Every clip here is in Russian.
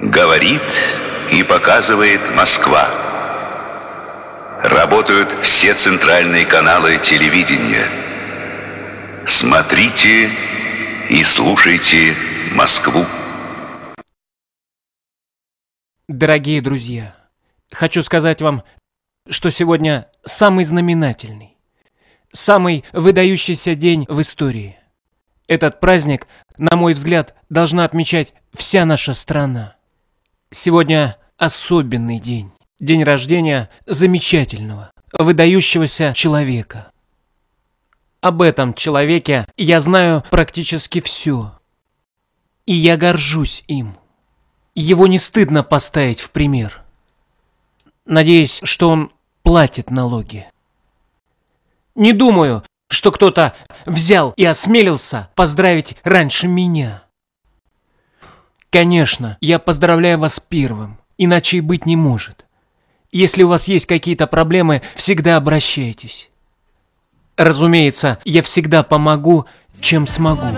Говорит и показывает Москва. Работают все центральные каналы телевидения. Смотрите и слушайте Москву. Дорогие друзья, хочу сказать вам, что сегодня самый знаменательный, самый выдающийся день в истории. Этот праздник, на мой взгляд, должна отмечать вся наша страна. Сегодня особенный день, день рождения замечательного, выдающегося человека. Об этом человеке я знаю практически все. И я горжусь им. Его не стыдно поставить в пример. Надеюсь, что он платит налоги. Не думаю, что кто-то взял и осмелился поздравить раньше меня. Конечно, я поздравляю вас первым, иначе и быть не может. Если у вас есть какие-то проблемы, всегда обращайтесь. Разумеется, я всегда помогу, чем смогу.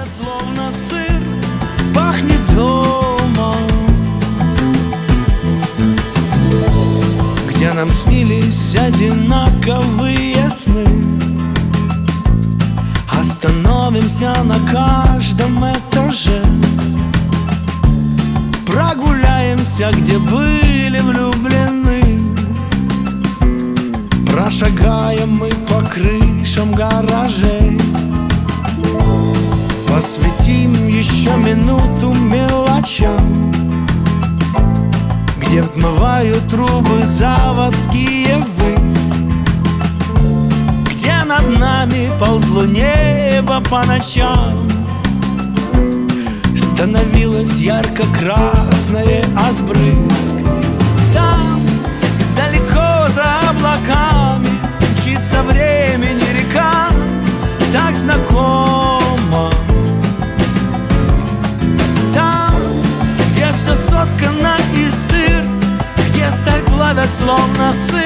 Где нам снились одинаковые сны Остановимся на каждом этаже Прогуляемся, где были влюблены. Прошагаем мы по крышам гаражей. Посвятим еще минуту мелочам Где взмывают трубы заводские ввысь. Где над нами ползло небо по ночам Становилось ярко-красное от брызг. Там, далеко за облаками Мчится времени река Так знакомо. Там, где все соткано из дыр Где сталь плавят словно сыр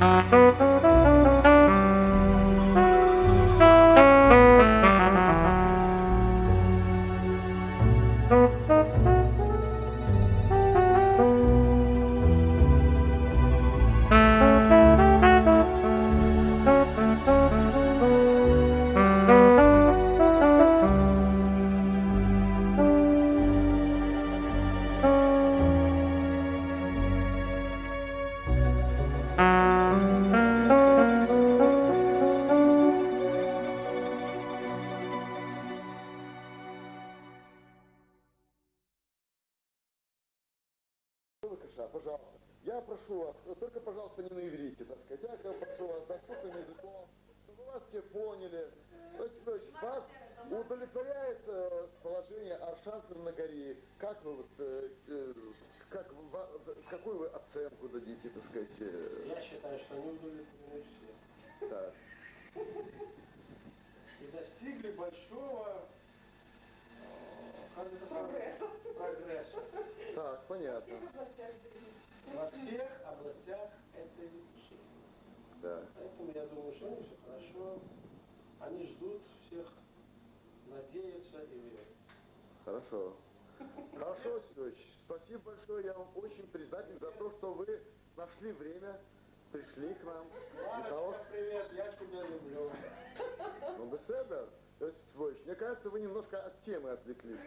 Música пожалуйста. Я прошу вас, э, только, пожалуйста, не на иврите, так сказать. Я прошу вас доступным языком, чтобы вас все поняли. Владимир Петрович, вас удовлетворяет э, положение Аршанцев на горе? Как вы вот, э, как, какую вы оценку дадите, так сказать? Я считаю, что они удовлетворены все. да. И достигли большого э, как это прогресса. прогресса Так, понятно. во всех областях этой души. Да. Поэтому я думаю, что они все хорошо. Они ждут всех, надеются и верят. Хорошо. Хорошо, Сидорович. Спасибо большое. Я вам очень признателен за то, что вы нашли время, пришли к нам. Того, Мамочка, привет, я тебя люблю. Ну, беседа, Иосиф Львович, мне кажется, вы немножко от темы отвлеклись.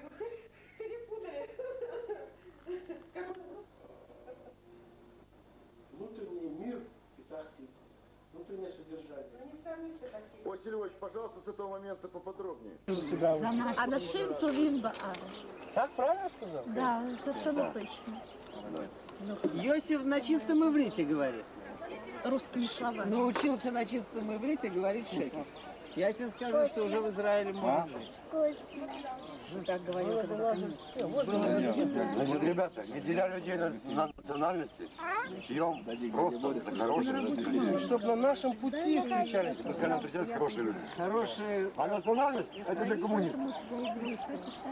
пожалуйста, с этого момента поподробнее. А на шим то він. Так правильно сказал? Да, совершенно точно. Йосиф на чистом иврите говорит. Русскими словами. Научился на чистом иврите говорить шекер. Я тебе скажу, что уже в Израиле может жить. Ну, так говорил, когда Значит, ребята, не деля людей на, на национальности, пьем просто за хорошие людей. Чтобы на нашем пути встречались. Пускай нам встречаются хорошие люди. Хорошие А национальность – это для коммунистов.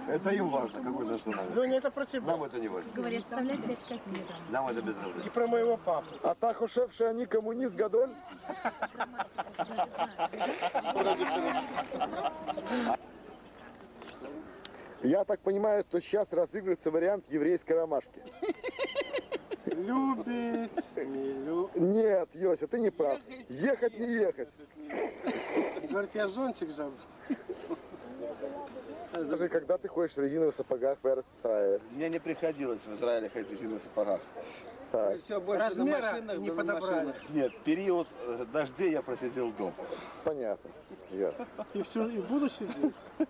Это им важно, какой национальность. Леня, это про тебя. Нам это не важно. Говорят, вставлять пять копеек. Нам это безразлично. И про моего папу. А так ушедший они коммунист Гадоль? Я так понимаю, что сейчас разыгрывается вариант еврейской ромашки. Любит, не любит. Нет, Йося, ты не прав. Ехать не ехать. Говорит, я зонтик забыл. Скажи, когда ты ходишь в резиновых сапогах в Эрцисрае? Мне не приходилось в Израиле ходить в резиновых сапогах. Так. все больше Размера на машинах, не да на подобрали. машинах. Нет, период э, дождей я просидел дома. Понятно. Ясно. И все, и буду сидеть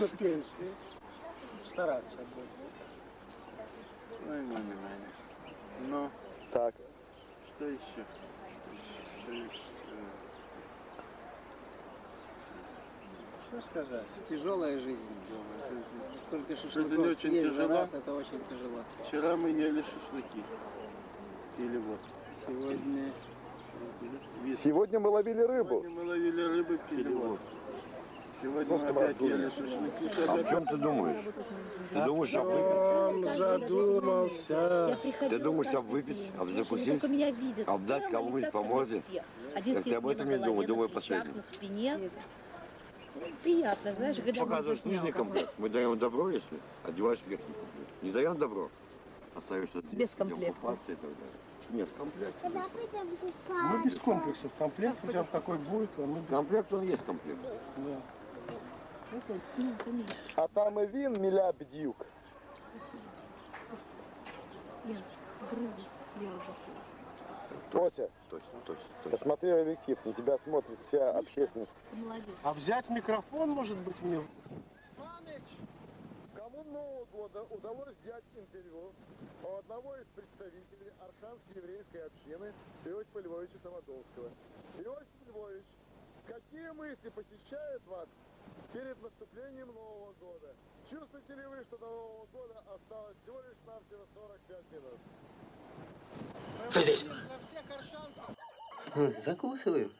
до пенсии. Стараться буду. Ой, маме, маме. Ну, Так. что еще? Что еще? Что сказать? Тяжелая жизнь. Сколько Жизнь шашлыков очень съесть за тяжела. раз, это очень тяжело. Вчера мы ели шашлыки. Или вот. Сегодня Сегодня мы ловили рыбу. Сегодня мы ловили рыбы, пили водку. Сегодня мы опять ели шашлыки. А в чем ты думаешь? Ты думаешь, об выпить? Он задумался. Ты думаешь, об выпить, об закусить? Обдать Прямо кого-нибудь так по морде? Так ты об этом не на думай, голове, приятно, знаешь, когда Показываешь комплект, мы даем добро, если одеваешь верхний комплект. Не даем добро, остаешься здесь, Без комплекта. купаться и так далее. Нет, комплект. Мы без комплексов. Комплект хотя бы какой будет, а мы без... Комплект, он есть комплект. Да. А там и вин миля бдюк. Тося, Точно, точно, посмотри в объектив, на тебя смотрит вся общественность. А взять микрофон, может быть, мне? Паныч, кому Нового года удалось взять интервью у одного из представителей Аршанской еврейской общины Иосифа Львовича Самодолского. Иосиф Львович, какие мысли посещают вас перед наступлением Нового года? Чувствуете ли вы, что до Нового года осталось всего лишь навсего 45 минут? Кто здесь? закусываем.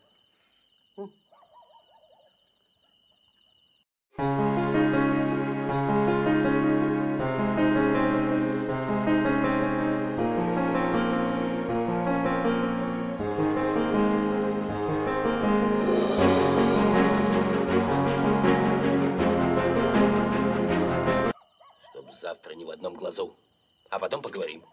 завтра ни в одном глазу. А потом поговорим.